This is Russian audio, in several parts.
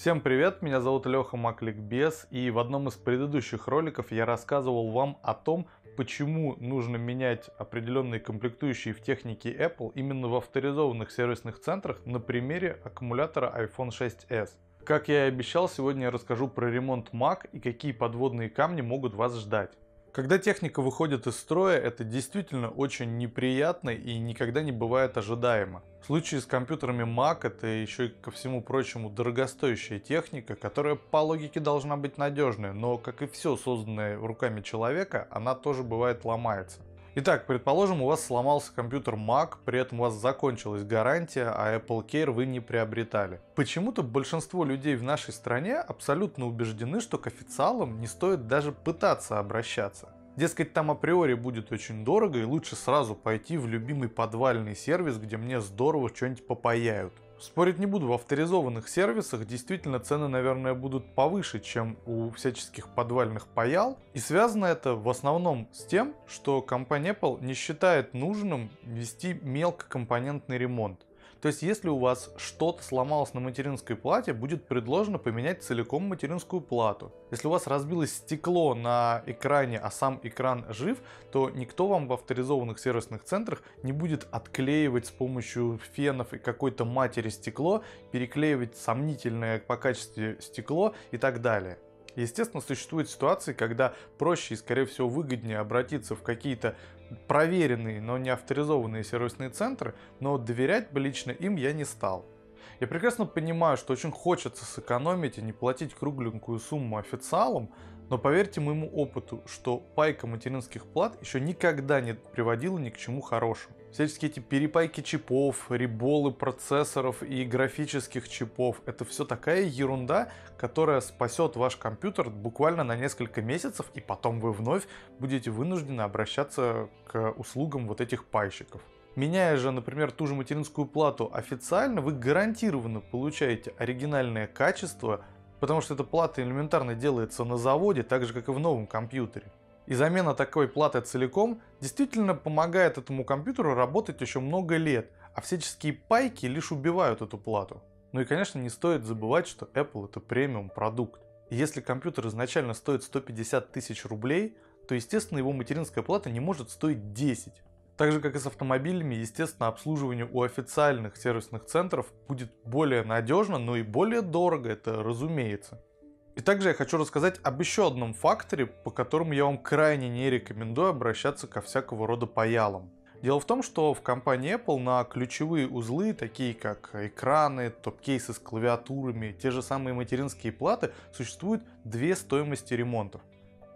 Всем привет, меня зовут Леха Макликбес, и в одном из предыдущих роликов я рассказывал вам о том, почему нужно менять определенные комплектующие в технике Apple именно в авторизованных сервисных центрах на примере аккумулятора iPhone 6s. Как я и обещал, сегодня я расскажу про ремонт Mac и какие подводные камни могут вас ждать. Когда техника выходит из строя, это действительно очень неприятно и никогда не бывает ожидаемо. В случае с компьютерами Mac это еще и ко всему прочему дорогостоящая техника, которая по логике должна быть надежной, но как и все созданное руками человека, она тоже бывает ломается. Итак, предположим, у вас сломался компьютер Mac, при этом у вас закончилась гарантия, а Apple Care вы не приобретали. Почему-то большинство людей в нашей стране абсолютно убеждены, что к официалам не стоит даже пытаться обращаться. Дескать, там априори будет очень дорого и лучше сразу пойти в любимый подвальный сервис, где мне здорово что-нибудь попаяют. Спорить не буду, в авторизованных сервисах действительно цены, наверное, будут повыше, чем у всяческих подвальных паял. И связано это в основном с тем, что компания Apple не считает нужным вести мелкокомпонентный ремонт. То есть, если у вас что-то сломалось на материнской плате, будет предложено поменять целиком материнскую плату. Если у вас разбилось стекло на экране, а сам экран жив, то никто вам в авторизованных сервисных центрах не будет отклеивать с помощью фенов и какой-то матери стекло, переклеивать сомнительное по качеству стекло и так далее. Естественно, существуют ситуации, когда проще и, скорее всего, выгоднее обратиться в какие-то проверенные, но не авторизованные сервисные центры, но доверять бы лично им я не стал. Я прекрасно понимаю, что очень хочется сэкономить и не платить кругленькую сумму официалам, но поверьте моему опыту, что пайка материнских плат еще никогда не приводила ни к чему хорошему. Всяческие эти перепайки чипов, реболы процессоров и графических чипов, это все такая ерунда, которая спасет ваш компьютер буквально на несколько месяцев, и потом вы вновь будете вынуждены обращаться к услугам вот этих пайщиков. Меняя же, например, ту же материнскую плату официально, вы гарантированно получаете оригинальное качество, потому что эта плата элементарно делается на заводе, так же как и в новом компьютере. И замена такой платы целиком действительно помогает этому компьютеру работать еще много лет, а всяческие пайки лишь убивают эту плату. Ну и конечно не стоит забывать, что Apple это премиум продукт. И если компьютер изначально стоит 150 тысяч рублей, то естественно его материнская плата не может стоить 10. Так же как и с автомобилями, естественно, обслуживание у официальных сервисных центров будет более надежно, но и более дорого, это разумеется. И также я хочу рассказать об еще одном факторе, по которому я вам крайне не рекомендую обращаться ко всякого рода паялам. Дело в том, что в компании Apple на ключевые узлы, такие как экраны, топ-кейсы с клавиатурами, те же самые материнские платы, существуют две стоимости ремонтов.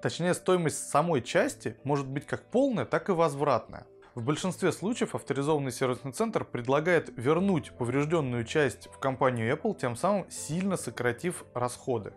Точнее, стоимость самой части может быть как полная, так и возвратная. В большинстве случаев авторизованный сервисный центр предлагает вернуть поврежденную часть в компанию Apple, тем самым сильно сократив расходы.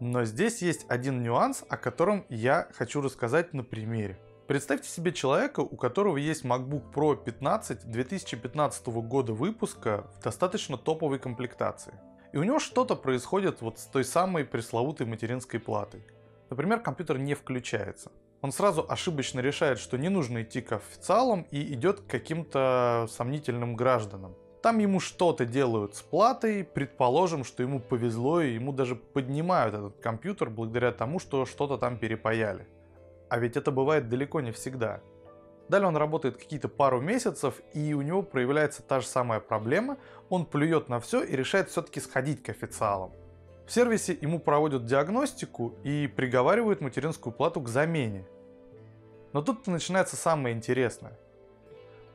Но здесь есть один нюанс, о котором я хочу рассказать на примере. Представьте себе человека, у которого есть MacBook Pro 15 2015 года выпуска в достаточно топовой комплектации. И у него что-то происходит вот с той самой пресловутой материнской платой. Например, компьютер не включается он сразу ошибочно решает, что не нужно идти к официалам и идет к каким-то сомнительным гражданам. Там ему что-то делают с платой, предположим, что ему повезло и ему даже поднимают этот компьютер благодаря тому, что что-то там перепаяли. А ведь это бывает далеко не всегда. Далее он работает какие-то пару месяцев, и у него проявляется та же самая проблема. Он плюет на все и решает все-таки сходить к официалам. В сервисе ему проводят диагностику и приговаривают материнскую плату к замене. Но тут начинается самое интересное.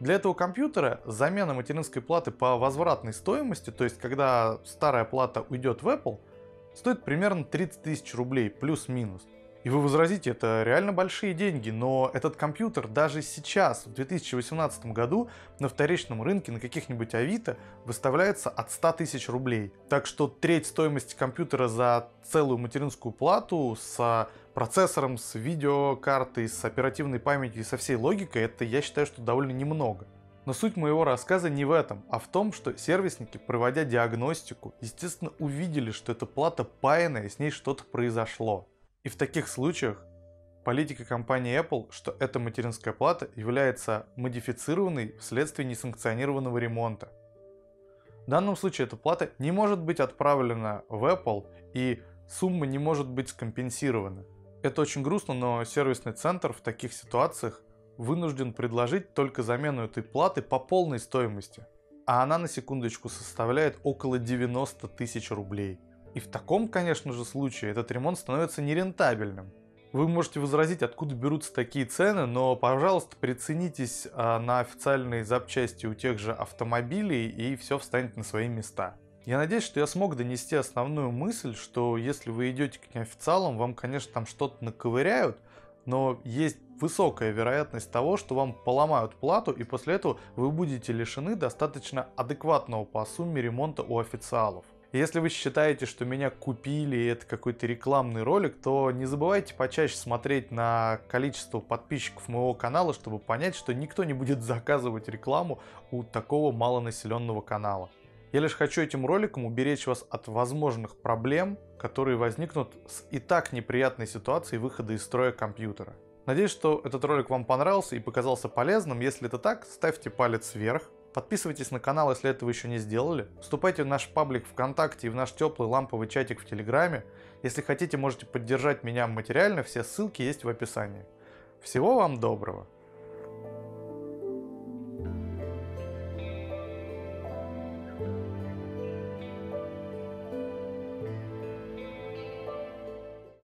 Для этого компьютера замена материнской платы по возвратной стоимости, то есть когда старая плата уйдет в Apple, стоит примерно 30 тысяч рублей плюс-минус. И вы возразите, это реально большие деньги, но этот компьютер даже сейчас, в 2018 году, на вторичном рынке на каких-нибудь Авито выставляется от 100 тысяч рублей. Так что треть стоимости компьютера за целую материнскую плату с процессором, с видеокартой, с оперативной памятью и со всей логикой, это я считаю, что довольно немного. Но суть моего рассказа не в этом, а в том, что сервисники, проводя диагностику, естественно увидели, что эта плата паянная, с ней что-то произошло. И в таких случаях политика компании Apple, что эта материнская плата является модифицированной вследствие несанкционированного ремонта. В данном случае эта плата не может быть отправлена в Apple и сумма не может быть скомпенсирована. Это очень грустно, но сервисный центр в таких ситуациях вынужден предложить только замену этой платы по полной стоимости. А она на секундочку составляет около 90 тысяч рублей. И в таком, конечно же, случае этот ремонт становится нерентабельным. Вы можете возразить, откуда берутся такие цены, но, пожалуйста, приценитесь а, на официальные запчасти у тех же автомобилей и все встанет на свои места. Я надеюсь, что я смог донести основную мысль, что если вы идете к неофициалам, вам, конечно, там что-то наковыряют, но есть высокая вероятность того, что вам поломают плату, и после этого вы будете лишены достаточно адекватного по сумме ремонта у официалов. Если вы считаете, что меня купили и это какой-то рекламный ролик, то не забывайте почаще смотреть на количество подписчиков моего канала, чтобы понять, что никто не будет заказывать рекламу у такого малонаселенного канала. Я лишь хочу этим роликом уберечь вас от возможных проблем, которые возникнут с и так неприятной ситуацией выхода из строя компьютера. Надеюсь, что этот ролик вам понравился и показался полезным. Если это так, ставьте палец вверх. Подписывайтесь на канал, если этого еще не сделали. Вступайте в наш паблик ВКонтакте и в наш теплый ламповый чатик в Телеграме. Если хотите, можете поддержать меня материально, все ссылки есть в описании. Всего вам доброго!